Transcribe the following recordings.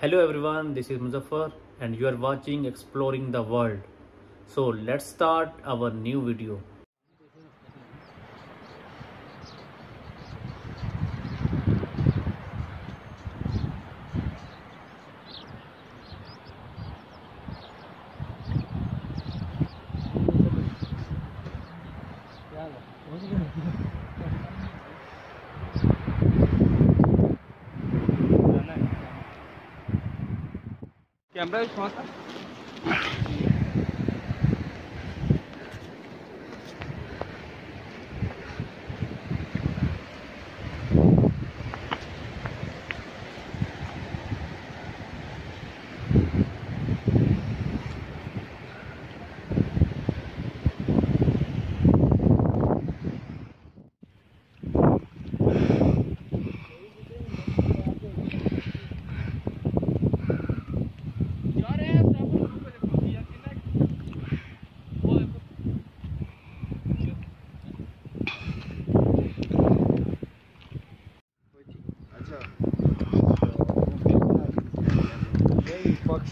Hello everyone, this is Muzaffar and you are watching Exploring the World. So let's start our new video. Camera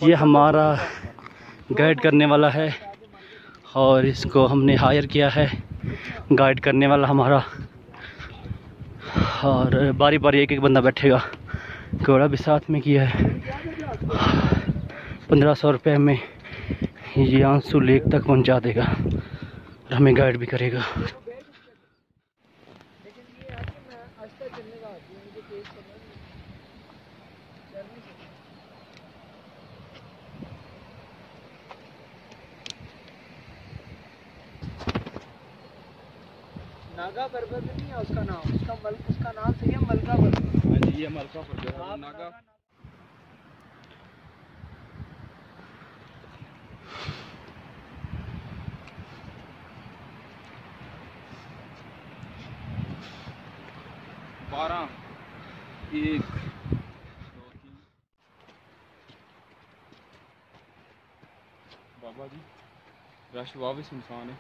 ये हमारा guide करने वाला है और इसको हमने हायर किया है। गाइड करने वाला हमारा। और बारी बारी एक एक बंदा बैठेगा। घोड़ा भी साथ में किया है। पंद्रह सौ रुपये में ये आँसू लेक तक पहुँचा देगा और हमें गाइड भी करेगा। नागा पर्वत नहीं है उसका नाम। उसका मल उसका नाम सही है मलका पर्वत हाँ जी ये मलका पर्वत है नागा। बारह एक बाबा जी रश वापस इंसान है।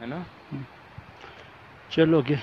है ना? चलोगे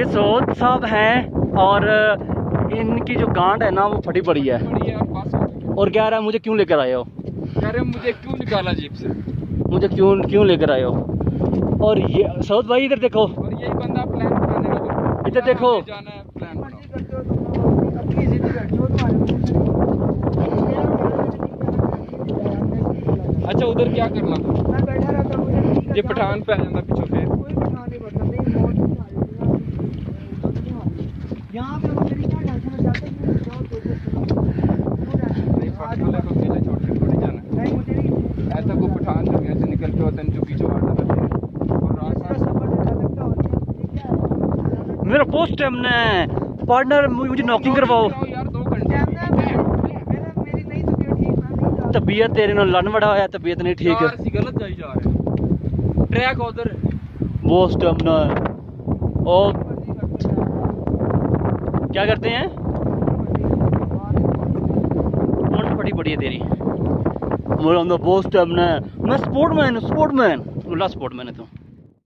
ये सोद साहब हैं और इनकी जो गांड है ना वो फटी पड़ी है। और कह रहा है मुझे क्यों लेकर आए हो? कह रहे मुझे क्यों निकाला जीप से? मुझे क्यों क्यों लेकर आए हो? और ये सऊद भाई इधर देखो। और यही बंदा प्लान बनाने इधर देखो। जाना है प्लान अच्छा उधर क्या करना था? ये पठान पे आ जाता पीछे फिर नहीं फ़र्स्ट वाले को अकेले छोड़ के थोड़ी जाना है। मेरा पोस्ट है हमने। पार्टनर मुझे नॉकिंग करवाओ। तबीयत तेरे ना लन बड़ा होया, तबीयत नहीं ठीक। है गलत जाई जा रहे ट्रैक उधर वो स्टेमना ओ क्या करते हैं? पड़ी है। तेरी बोला हम पोस्ट अपना मैं स्पोर्टमैन स्पोर्टमैन उल्ला स्पोर्टमैन है तू।